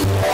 Bye.